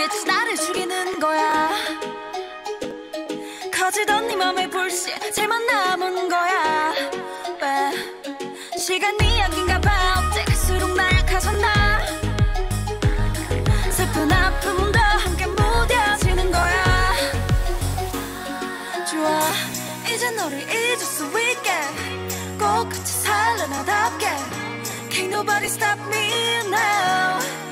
눈빛이 나를 죽이는 거야. 커지던 네 맘의 불씨 잘만 남은 거야. 왜? 시간이 약인가 봐. 어째 갈수록 나약해졌나? 슬픈 아픔도 함께 무뎌지는 거야. 좋아 이제 너를 잊을 수 있게. 꼭 같이 살래 나답게. Can't nobody stop me now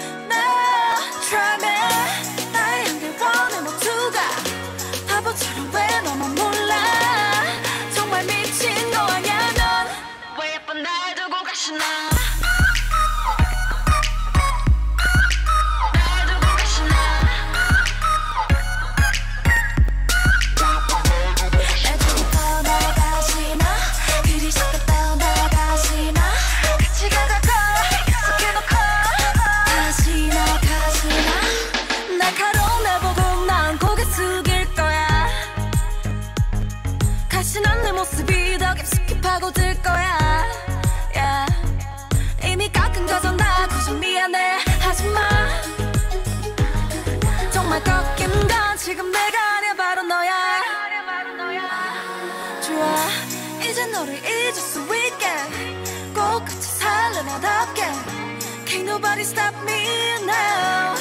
모습이 더 깊숙이 파고들 거야 지금 내가 아니야 바로 너야. 좋아. 이제 너를 잊을 수 있게. 꼭 같이 살래 나답게 Can't nobody stop me now.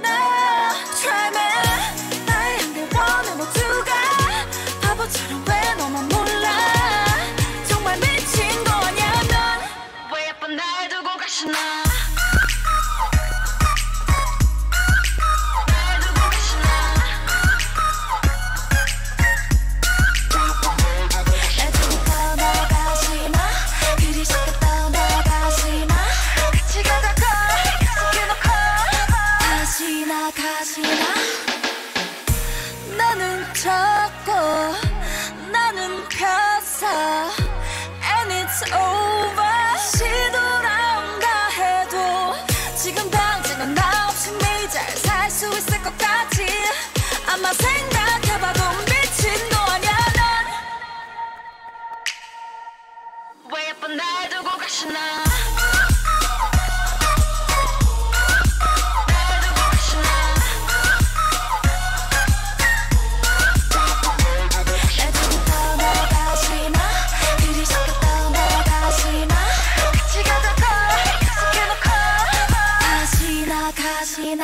now Try me. 나의 향기 원해 모두가 바보처럼 왜 너만 몰라? 정말 미친 거 아냐 넌왜 예쁜 날 두고 가시나 가시나 나는 적고 나는 폈어 And it's over. 돌아온다 해도 지금 당장은 나 없이 매일 잘살 수 있을 것 같지. 아마 생각해봐도 미친 거 아냐 넌왜 예쁜 날 두고 가시나 같이